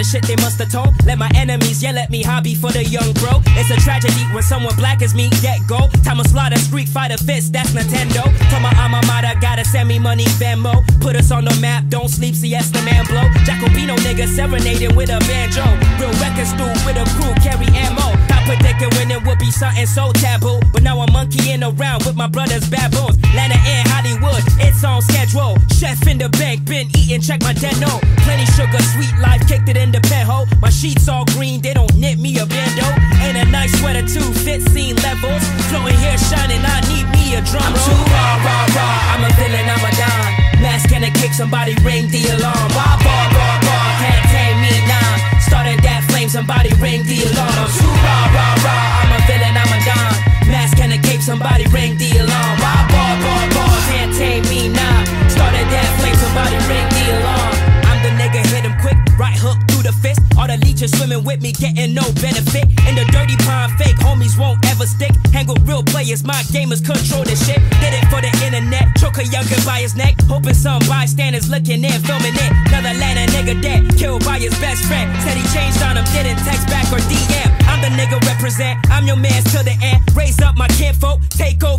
the shit they must have told. Let my enemies yell at me, hobby for the young bro. It's a tragedy when someone black as me get go. Time of slaughter, Street Fighter fist, that's Nintendo. Tell my alma mater, gotta send me money, Venmo. Put us on the map, don't sleep, siesta man blow. Jacobino nigga serenading with a banjo. Real record stool with a crew, carry ammo. I predicted when it would be something so taboo. But now I'm monkeying around with my brothers baboons. Lana in Hollywood, it's on schedule. Chef in the bank, been eating, check my deno. Plenty sugar, sweet life, kicked it in the penhole. My sheets all green, they don't knit me a bando. And a nice sweater too, fit scene levels. Flowing hair shining, I need me a drum. I'm too raw, raw, raw. I'm a villain, I'm a don. Mask and a kick, somebody ring the alarm. Raw, raw, raw, raw, can't tame me now. Started that flame, somebody ring the alarm. I'm too raw, raw, raw. I'm a villain, I'm a don. Mask and a cape, somebody ring the alarm. All swimming with me, getting no benefit. In the dirty pond, fake homies won't ever stick. Hang with real players, my gamers control this shit. Did it for the internet, choke a younger by his neck. Hoping some bystanders looking in, filming it. Another Atlanta nigga dead, killed by his best friend. Said he changed on him, didn't text back or DM. I'm the nigga represent, I'm your man till the end. Raise up my kinfolk, take over,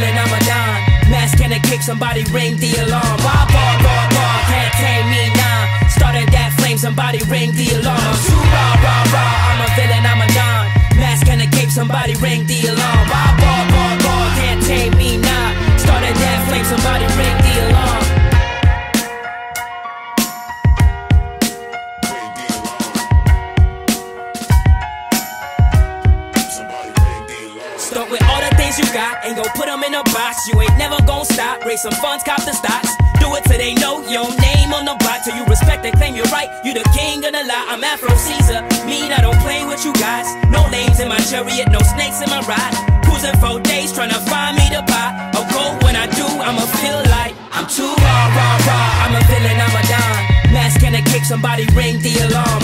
raw. I'm a don. Mask and a kick, somebody ring the alarm. Raw, raw, raw, raw, can't tame me now. Started that flame, somebody ring the alarm. I'm too raw, raw, raw. I'm a villain, I'm a don. Mask and a cape, somebody ring the alarm. Raw, got and go put them in a box. You ain't never gonna stop. Raise some funds, cop the stocks. Do it till they know your name on the block. Till you respect and claim your right. You the king of the lot. I'm Afro Caesar. Mean I don't play with you guys. No lames in my chariot, no snakes in my ride. Cruising for days trying to find me the pot. A gold when I do, I'ma feel like I'm too raw, raw, raw. I'm a villain, I'm a don. Mask and a kick, somebody ring the alarm.